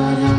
Bye.